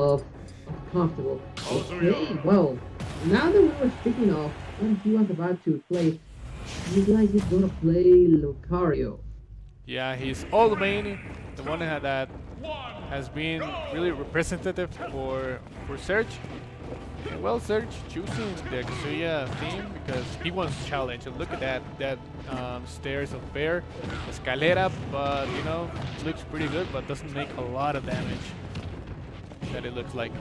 of, comfortable. Okay, well, now that we were speaking of when he was about to play, he's like he's gonna play Lucario. Yeah, he's all the main, the one that has been really representative for for Serge. And well, Serge choosing the Kazuya theme because he wants challenge. And look at that, that um, stairs of bear, escalera, but you know, looks pretty good, but doesn't make a lot of damage. That it looks like.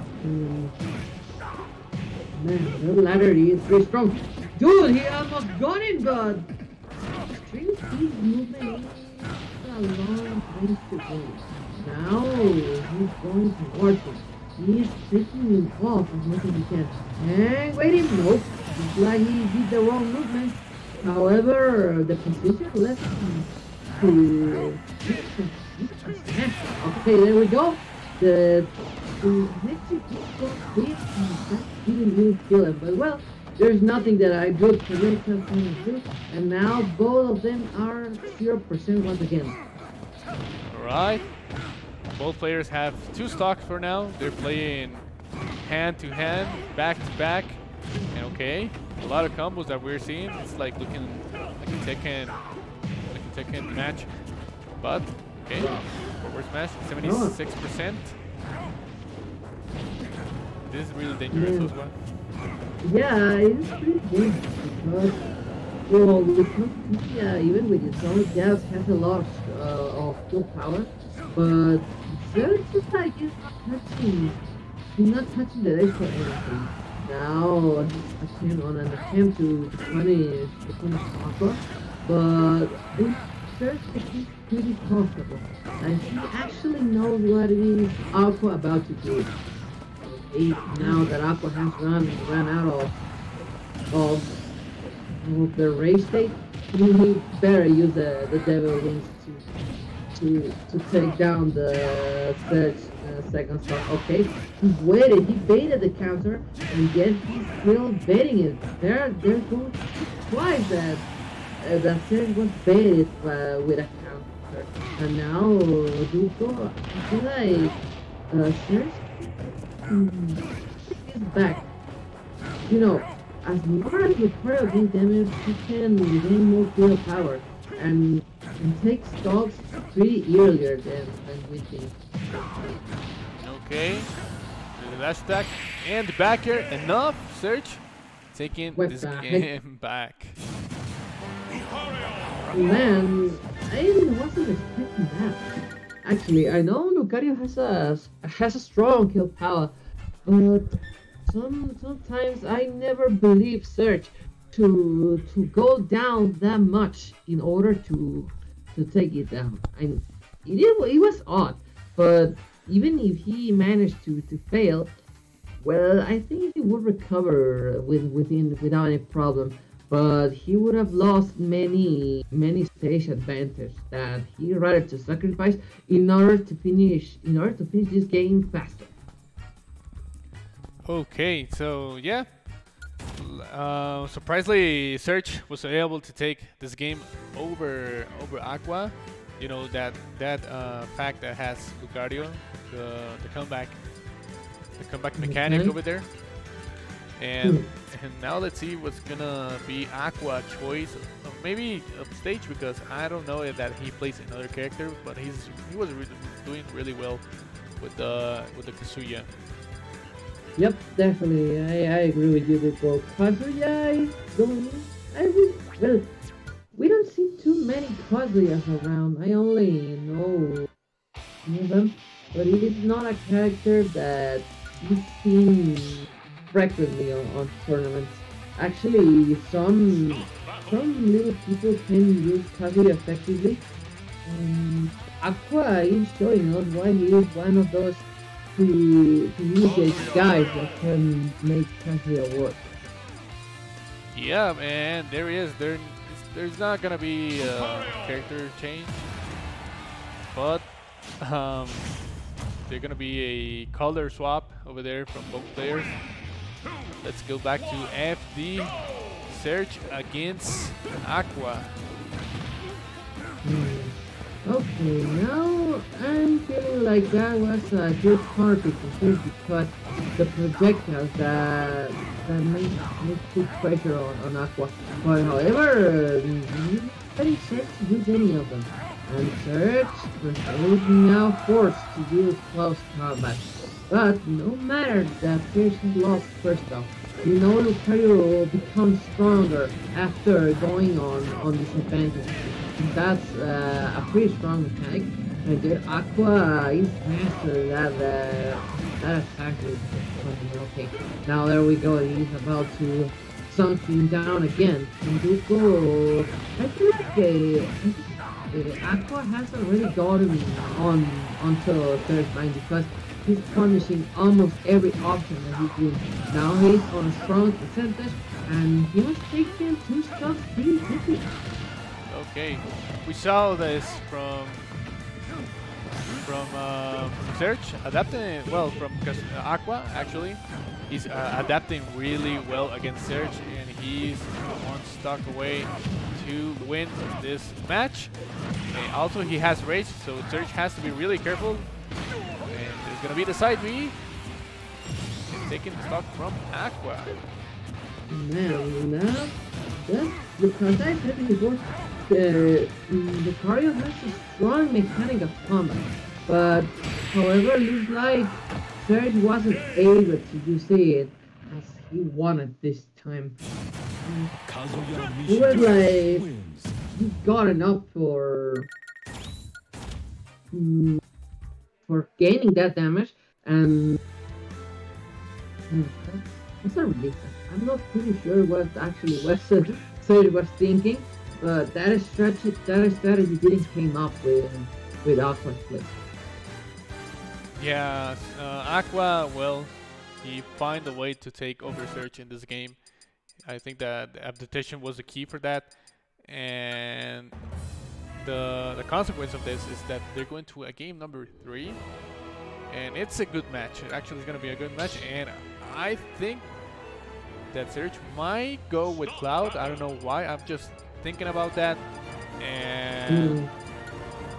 Man, the ladder is very strong. Dude, he almost got it, but String Speed movement a long ways to go. Now he's going towards it. He's taking him off as much as he can. And waiting, nope. Looks like he did the wrong movement. However, the position left him to... Okay, there we go. The to didn't really feel it. But well, there's nothing that I good projectile can do. And now both of them are 0% once again. Alright. Both players have two stocks for now. They're playing hand to hand, back to back. And okay, a lot of combos that we're seeing. It's like looking like a Tekken, like a Tekken match. But, okay, forward smash, 76%. This is really dangerous as well. Yeah, it's pretty dangerous because, well, yeah, even with his own gas has a lot uh, of full power, but it's just like he's not touching, he's not touching the edge for anything. Now he's touching on an attempt to punish, to punish Aqua, but it's just he's pretty comfortable, and he actually knows what it is Aqua about to do eight now that Aqua has run run out of of, the race state. He better use the, the devil wings to to to take down the third uh, second star. Okay, he waited, he baited the counter, and yet he's still baiting it. There, there's going twice that uh, that third was baited uh, with a counter, and now Duco, I like uh, Serge Mm. He's back. You know, as long as you part of these damage, he can gain more field power and, and take stocks pretty earlier than, than we think. Okay. Last stack and back here. Enough, Serge. Taking We're this back. game back. Man, I wasn't expecting that. Actually, I know Lucario has a has a strong kill power, but some sometimes I never believe Serge to to go down that much in order to to take it down. I it, it was odd, but even if he managed to to fail, well, I think he would recover with within without any problem but he would have lost many many stage advantage that he rather to sacrifice in order to finish in order to finish this game faster. Okay, so yeah. Uh, surprisingly, Serge was able to take this game over over Aqua. You know that that uh, fact that has Lucario, the the comeback, the comeback mechanic over there, and. And now let's see what's gonna be Aqua choice. Uh, maybe stage because I don't know that he plays another character, but he's he was re doing really well with the with the Kazuya. Yep, definitely. I, I agree with you before. Kazuya is going. I will, well, we don't see too many Kazuyas around. I only know them, but it is not a character that we've seen frequently on, on tournaments. Actually, some some little people can use Kazuya effectively. Um, Aqua is showing us why he is one of those uses guys that can make Kazuya work. Yeah, man, there is. There, there's not gonna be a character change, but um, there's gonna be a color swap over there from both players. Let's go back to FD. Serge against Aqua. Hmm. Okay, now I'm feeling like that was a good here because the projectiles that that make, make put pressure on, on Aqua. But however, very Serge to use any of them. And Serge Serge is now forced to use close combat. But no matter that patient lost first off, you know Lucario will become stronger after going on, on disadvantage. That's uh, a pretty strong mechanic. And good Aqua is faster that uh, that attack is okay. Now there we go, he's about to something down again. Duko I uh, Aqua has already gotten on onto third line because he's punishing almost every option that he's doing. Now he's on a strong percentage and he was taking two stocks pretty quickly. Okay, we saw this from from um, Serge adapting well from uh, Aqua actually. He's uh, adapting really well against Serge and he's one stock away to win this match. And also he has Rage, so Serge has to be really careful. There's gonna be the side B. Taking stock from Aqua. Now, now, yeah, because I said before, the Lucario has a strong mechanic of combat, but however, looks like Serge wasn't able to do it as he wanted this time. He like, he got enough for mm, for gaining that damage, and that's, a relief. I'm not pretty sure what actually Serge was thinking, but that strategy, that strategy didn't came up with with Aqua's play. Yeah, uh, Aqua, well, he find a way to take over Serge in this game. I think that adaptation was the key for that, and the the consequence of this is that they're going to a game number three, and it's a good match. It actually is going to be a good match, and I think that Serge might go with Cloud. I don't know why. I'm just thinking about that. And mm.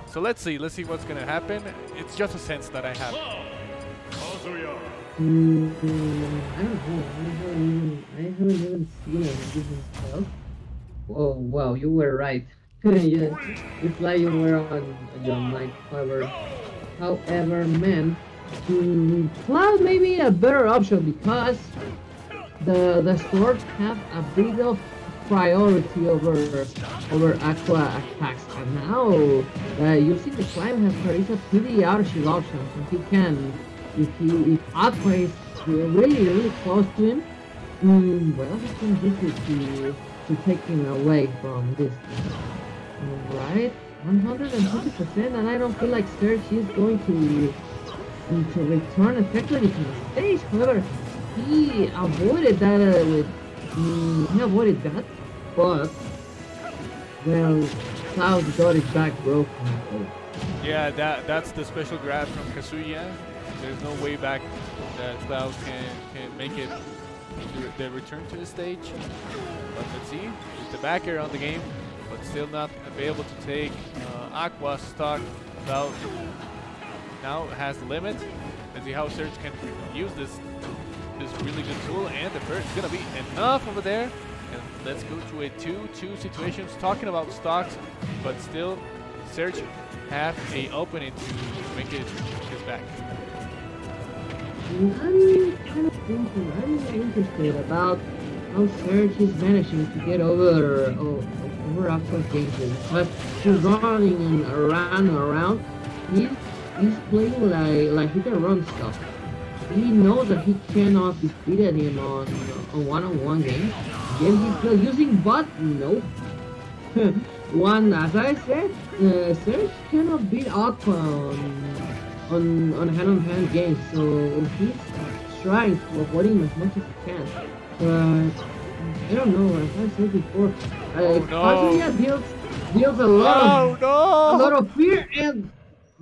so let's see. Let's see what's gonna happen. It's just a sense that I have. Mm, I don't know. I haven't even, I haven't even seen it. Oh wow, you were right. It's like you were on your mind. However, however, man, Cloud may be a better option because the the swords have a bit of priority over over Aqua attacks. And now, uh, see the Slime Hamster is a pretty archie option. If he can, if he, if Aqua is really, really close to him, mm, well, he can use it to, to take him away from this. Right? 120% and I don't feel like Serge is going to to return effectively to the stage. However, he avoided that uh, with he avoided that but well, Cloud got his back broken. Yeah, that that's the special grab from Kazuya. There's no way back that Cloud can, can make it the return to the stage. But let's see, he's the backer on the game, but still not be able to take uh, Aqua stock. Now has limit. Let's see how Serge can use this this really good tool, and the first is gonna be enough over there. And let's go to a 2-2 situations, talking about stocks, but still Serge have a opening to make it his back. I'm kind of thinking, I'm interested about how Serge is managing to get over oh, over gameplay. But running and around and around. He's he's playing like like he can run stuff. He knows that he cannot defeat him on a one-on-one game. Then he's using bot? Nope. One, as I said, uh, Serge cannot beat Aqua on on on hand-on-hand -hand games, so he's trying to avoid him as much as he can. But I don't know, as I said before, uh, oh, no. Kazuya deals deals a lot oh, of no. a lot of fear and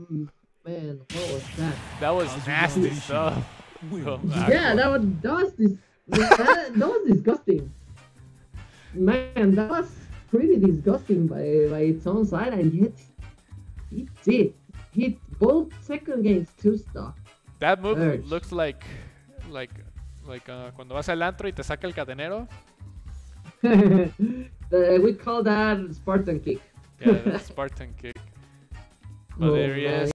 mm, man, what was that? That was nasty stuff. yeah, that was that was, this, that, that was disgusting man, that was pretty disgusting by, by its own side, and yet He did. Hit both second games two stock. That move Urge. looks like like like uh, cuando vas al antro y te saca el cadenero. Uh, we call that Spartan kick. Yeah, Spartan kick. But Oh, there he man. is.